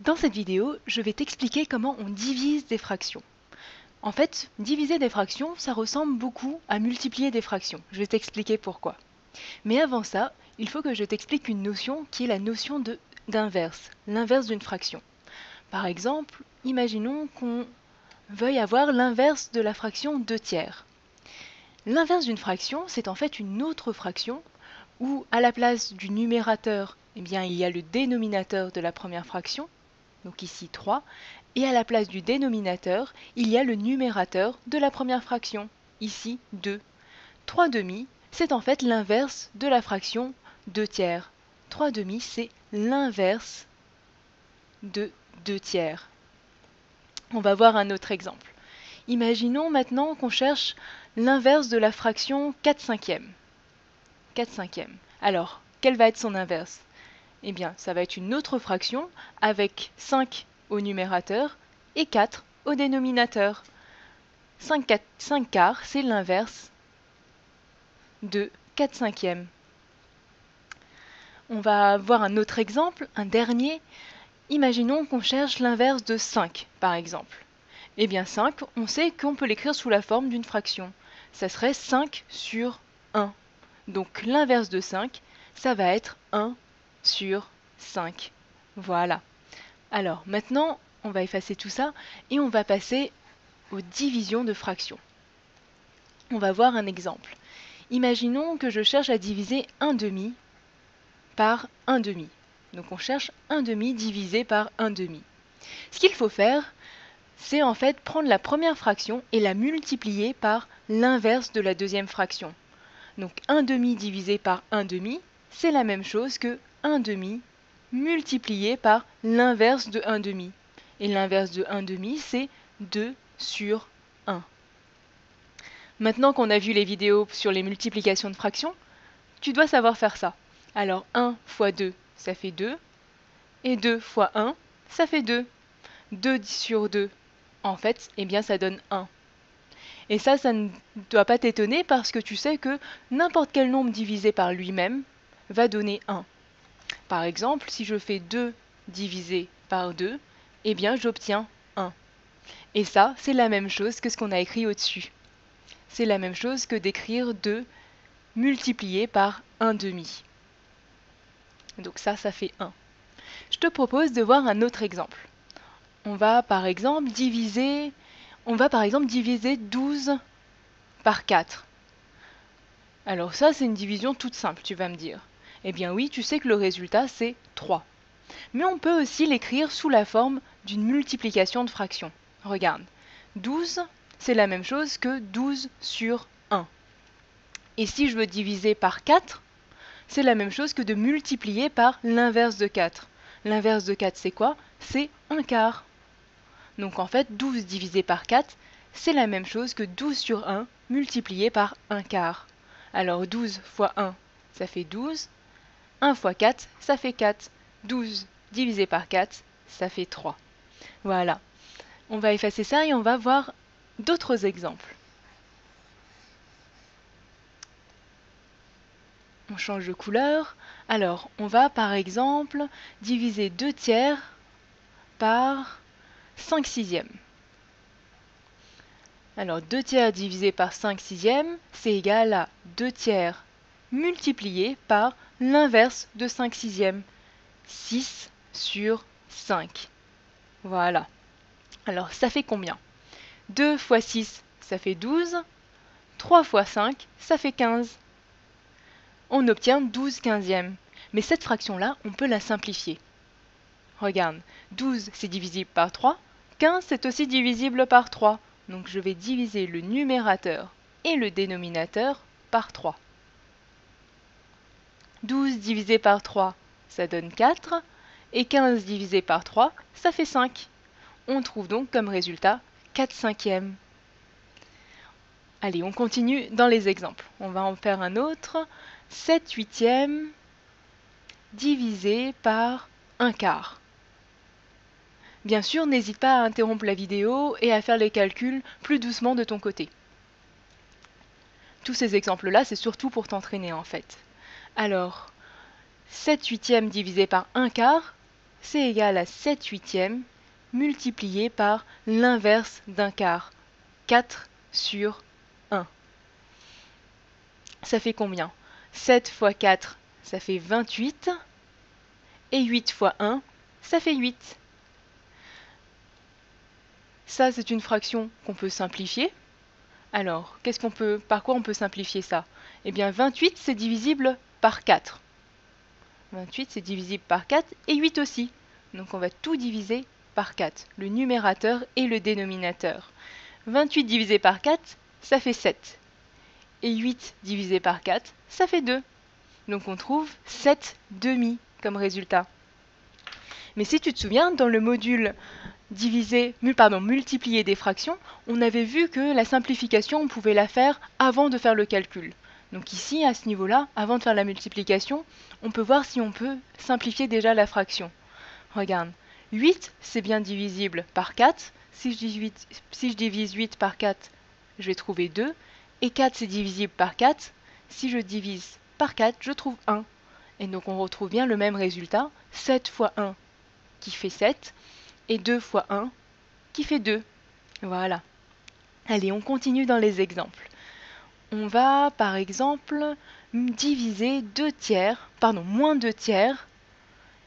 Dans cette vidéo, je vais t'expliquer comment on divise des fractions. En fait, diviser des fractions, ça ressemble beaucoup à multiplier des fractions. Je vais t'expliquer pourquoi. Mais avant ça, il faut que je t'explique une notion qui est la notion d'inverse, l'inverse d'une fraction. Par exemple, imaginons qu'on veuille avoir l'inverse de la fraction 2 tiers. L'inverse d'une fraction, c'est en fait une autre fraction où, à la place du numérateur, eh bien, il y a le dénominateur de la première fraction, donc ici 3, et à la place du dénominateur, il y a le numérateur de la première fraction, ici 2. 3 demi, c'est en fait l'inverse de la fraction 2 tiers. 3 demi, c'est l'inverse de 2 tiers. On va voir un autre exemple. Imaginons maintenant qu'on cherche l'inverse de la fraction 4 cinquièmes. 4 cinquièmes. Alors, quel va être son inverse? Eh bien, ça va être une autre fraction avec 5 au numérateur et 4 au dénominateur. 5, 4, 5 quarts, c'est l'inverse de 4 cinquièmes. On va voir un autre exemple, un dernier. Imaginons qu'on cherche l'inverse de 5, par exemple. Eh bien 5, on sait qu'on peut l'écrire sous la forme d'une fraction. Ça serait 5 sur 1. Donc l'inverse de 5, ça va être 1 sur 5. Voilà. Alors maintenant, on va effacer tout ça et on va passer aux divisions de fractions. On va voir un exemple. Imaginons que je cherche à diviser 1 demi par 1 demi. Donc on cherche 1 demi divisé par 1 demi. Ce qu'il faut faire, c'est en fait prendre la première fraction et la multiplier par l'inverse de la deuxième fraction. Donc 1 demi divisé par 1 demi, c'est la même chose que 1 demi multiplié par l'inverse de 1 demi. Et l'inverse de 1 demi, c'est 2 sur 1. Maintenant qu'on a vu les vidéos sur les multiplications de fractions, tu dois savoir faire ça. Alors 1 fois 2, ça fait 2. Et 2 fois 1, ça fait 2. 2 sur 2, en fait, eh bien ça donne 1. Et ça, ça ne doit pas t'étonner parce que tu sais que n'importe quel nombre divisé par lui-même va donner 1. Par exemple, si je fais 2 divisé par 2, eh bien j'obtiens 1. Et ça, c'est la même chose que ce qu'on a écrit au-dessus. C'est la même chose que d'écrire 2 multiplié par 1 demi. Donc ça, ça fait 1. Je te propose de voir un autre exemple. On va par exemple diviser on va par exemple diviser 12 par 4. Alors ça, c'est une division toute simple, tu vas me dire. Eh bien oui, tu sais que le résultat, c'est 3. Mais on peut aussi l'écrire sous la forme d'une multiplication de fractions. Regarde, 12, c'est la même chose que 12 sur 1. Et si je veux diviser par 4, c'est la même chose que de multiplier par l'inverse de 4. L'inverse de 4, c'est quoi? C'est un quart. Donc en fait, 12 divisé par 4, c'est la même chose que 12 sur 1 multiplié par 1 quart. Alors 12 fois 1, ça fait 12. 1 fois 4, ça fait 4. 12 divisé par 4, ça fait 3. Voilà. On va effacer ça et on va voir d'autres exemples. On change de couleur. Alors, on va par exemple diviser 2 tiers par 5 sixièmes. Alors 2 tiers divisé par 5 sixièmes, c'est égal à 2 tiers multiplié par l'inverse de 5 sixièmes. 6 sur 5. Voilà. Alors ça fait combien? 2 fois 6, ça fait 12. 3 fois 5, ça fait 15. On obtient 12 quinzièmes. Mais cette fraction-là, on peut la simplifier. Regarde, 12 c'est divisible par 3, 15 c'est aussi divisible par 3. Donc je vais diviser le numérateur et le dénominateur par 3. 12 divisé par 3, ça donne 4. Et 15 divisé par 3, ça fait 5. On trouve donc comme résultat 4 cinquièmes. Allez, on continue dans les exemples. On va en faire un autre. 7 huitièmes divisé par 1 quart. Bien sûr, n'hésite pas à interrompre la vidéo et à faire les calculs plus doucement de ton côté. Tous ces exemples-là, c'est surtout pour t'entraîner en fait. Alors, 7 huitièmes divisé par 1 quart, c'est égal à 7 huitièmes multiplié par l'inverse d'un quart. 4 sur 1. Ça fait combien? 7 fois 4, ça fait 28. Et 8 fois 1, ça fait 8. Ça, c'est une fraction qu'on peut simplifier. Alors, qu'est-ce qu'on peut, par quoi on peut simplifier ça? Eh bien, 28, c'est divisible par 4. 28, c'est divisible par 4 et 8 aussi. Donc, on va tout diviser par 4, le numérateur et le dénominateur. 28 divisé par 4, ça fait 7. Et 8 divisé par 4, ça fait 2. Donc on trouve 7 demi comme résultat. Mais si tu te souviens, dans le module diviser, pardon, des fractions, on avait vu que la simplification, on pouvait la faire avant de faire le calcul. Donc ici, à ce niveau-là, avant de faire la multiplication, on peut voir si on peut simplifier déjà la fraction. Regarde, 8, c'est bien divisible par 4. Si je, divise, si je divise 8 par 4, je vais trouver 2. Et 4, c'est divisible par 4. Si je divise par 4, je trouve 1. Et donc on retrouve bien le même résultat. 7 fois 1 qui fait 7. Et 2 fois 1 qui fait 2. Voilà. Allez, on continue dans les exemples. On va, par exemple, diviser 2 tiers, pardon, moins 2 tiers,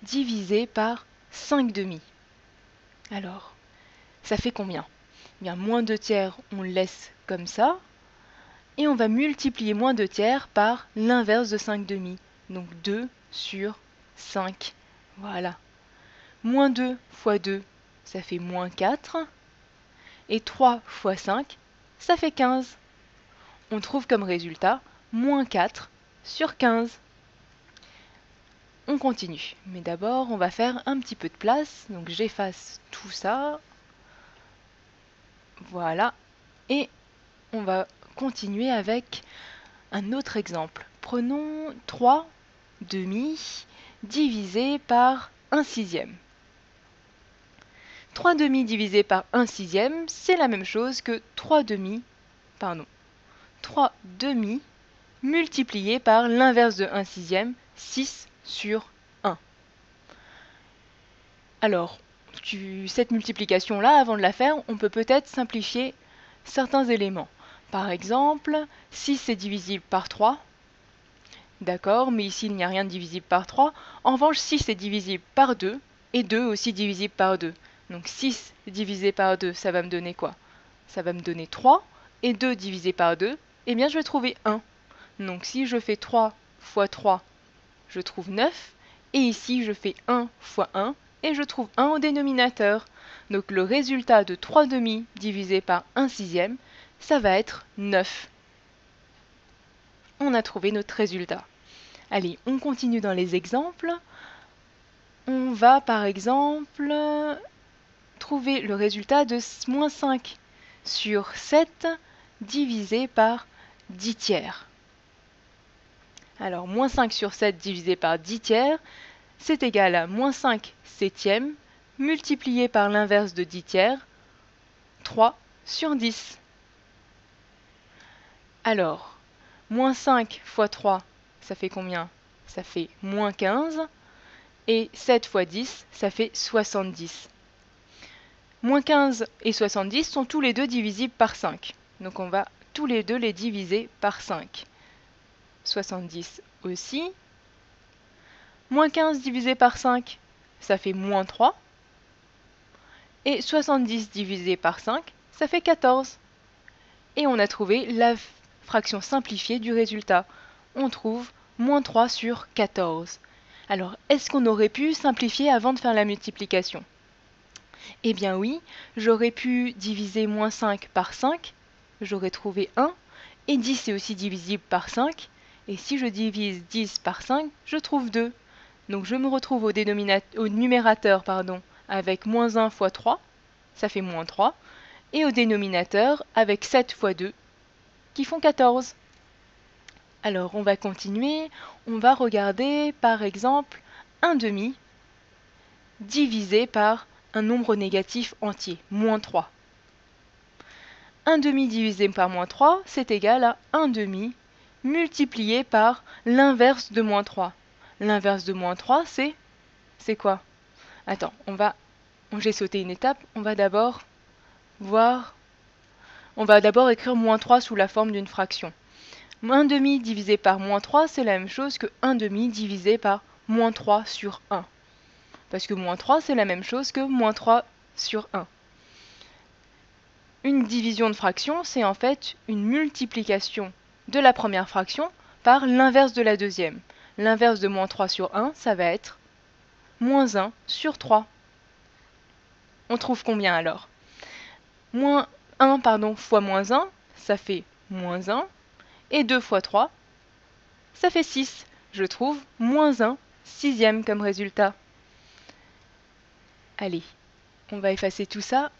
divisé par 5 demi. Alors, ça fait combien? Eh Bien, moins 2 tiers, on le laisse comme ça. Et on va multiplier moins 2 tiers par l'inverse de 5 demi. Donc 2 sur 5. Voilà. Moins 2 fois 2, ça fait moins 4. Et 3 fois 5, ça fait 15. On trouve comme résultat moins 4 sur 15 on continue. Mais d'abord, on va faire un petit peu de place. Donc j'efface tout ça. Voilà. Et on va continuer avec un autre exemple. Prenons 3 demi divisé par 1 sixième. 3 demi divisé par 1 sixième, c'est la même chose que 3 demi, pardon, 3 demi multiplié par l'inverse de 1 sixième, 6 sur 1. Alors, cette multiplication-là, avant de la faire, on peut peut-être simplifier certains éléments. Par exemple, 6 est divisible par 3. D'accord, mais ici il n'y a rien de divisible par 3. En revanche, 6 est divisible par 2 et 2 aussi divisible par 2. Donc 6 divisé par 2, ça va me donner quoi? Ça va me donner 3. Et 2 divisé par 2, eh bien je vais trouver 1. Donc si je fais 3 fois 3, je trouve 9. Et ici, je fais 1 fois 1 et je trouve 1 au dénominateur. Donc le résultat de 3 demi divisé par 1 sixième, ça va être 9. On a trouvé notre résultat. Allez, on continue dans les exemples. On va par exemple trouver le résultat de moins 5 sur 7 divisé par 10 tiers. Alors, moins 5 sur 7 divisé par 10 tiers, c'est égal à moins 5 septièmes multiplié par l'inverse de 10 tiers, 3 sur 10. Alors, moins 5 fois 3, ça fait combien? Ça fait moins 15. Et 7 fois 10, ça fait 70. Moins 15 et 70 sont tous les deux divisibles par 5. Donc on va tous les deux les diviser par 5. 70 aussi. Moins 15 divisé par 5, ça fait moins 3. Et 70 divisé par 5, ça fait 14. Et on a trouvé la fraction simplifiée du résultat. On trouve moins 3 sur 14. Alors, est-ce qu'on aurait pu simplifier avant de faire la multiplication? Eh bien oui, j'aurais pu diviser moins 5 par 5, j'aurais trouvé 1, et 10 est aussi divisible par 5, et si je divise 10 par 5, je trouve 2. Donc je me retrouve au, numérateur avec moins 1 fois 3, ça fait moins 3, et au dénominateur avec 7 fois 2, qui font 14. Alors on va continuer, on va regarder par exemple un demi divisé par un nombre négatif entier, moins 3. 1 demi divisé par moins 3, c'est égal à 1 demi multiplié par l'inverse de moins 3. L'inverse de moins 3, c'est c'est quoi? Attends, on va... J'ai sauté une étape, on va d'abord voir... On va d'abord écrire moins 3 sous la forme d'une fraction. 1 demi divisé par moins 3, c'est la même chose que 1 demi divisé par moins 3 sur 1. Parce que moins 3, c'est la même chose que moins 3 sur 1. Une division de fraction, c'est en fait une multiplication de la première fraction par l'inverse de la deuxième. L'inverse de moins 3 sur 1, ça va être moins 1 sur 3. On trouve combien alors? Moins 1 pardon, fois moins 1, ça fait moins 1. Et 2 fois 3, ça fait 6. Je trouve moins 1 sixième comme résultat. Allez, on va effacer tout ça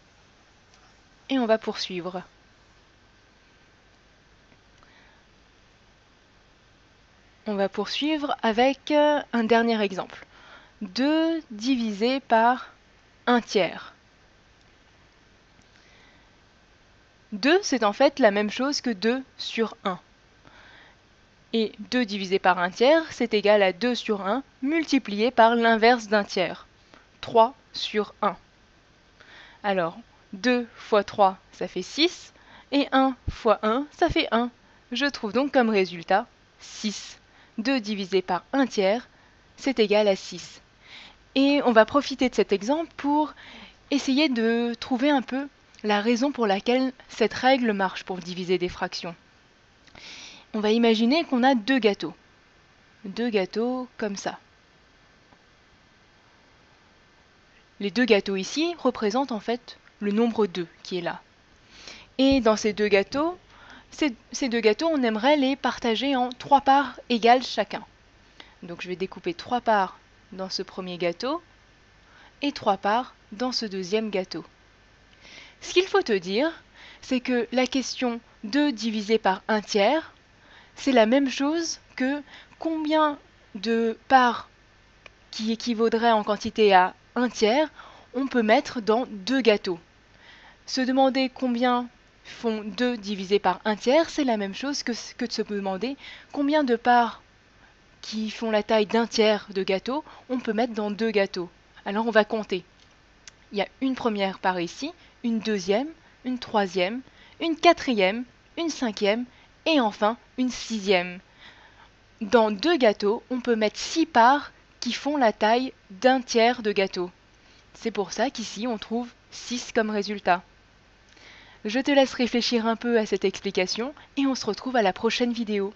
on va poursuivre. On va poursuivre avec euh, un dernier exemple. 2 divisé par 1 tiers. 2, c'est en fait la même chose que 2 sur 1. Et 2 divisé par 1 tiers, c'est égal à 2 sur 1 multiplié par l'inverse d'un tiers. 3 sur 1. Alors, 2 fois 3, ça fait 6. Et 1 fois 1, ça fait 1. Je trouve donc comme résultat 6. 2 divisé par 1 tiers, c'est égal à 6. Et on va profiter de cet exemple pour essayer de trouver un peu la raison pour laquelle cette règle marche pour diviser des fractions. On va imaginer qu'on a deux gâteaux. Deux gâteaux comme ça. Les deux gâteaux ici représentent en fait le nombre 2 qui est là. Et dans ces deux gâteaux, ces, deux gâteaux, on aimerait les partager en trois parts égales chacun. Donc je vais découper trois parts dans ce premier gâteau et trois parts dans ce deuxième gâteau. Ce qu'il faut te dire, c'est que la question 2 divisé par 1 tiers, c'est la même chose que combien de parts qui équivaudraient en quantité à 1 tiers on peut mettre dans deux gâteaux. Se demander combien font 2 divisé par 1 tiers, c'est la même chose que de se demander combien de parts qui font la taille d'un tiers de gâteau on peut mettre dans deux gâteaux. Alors on va compter. Il y a une première part ici, une deuxième, une troisième, une quatrième, une cinquième et enfin une sixième. Dans deux gâteaux, on peut mettre six parts qui font la taille d'un tiers de gâteau. C'est pour ça qu'ici on trouve 6 comme résultat. Je te laisse réfléchir un peu à cette explication et on se retrouve à la prochaine vidéo.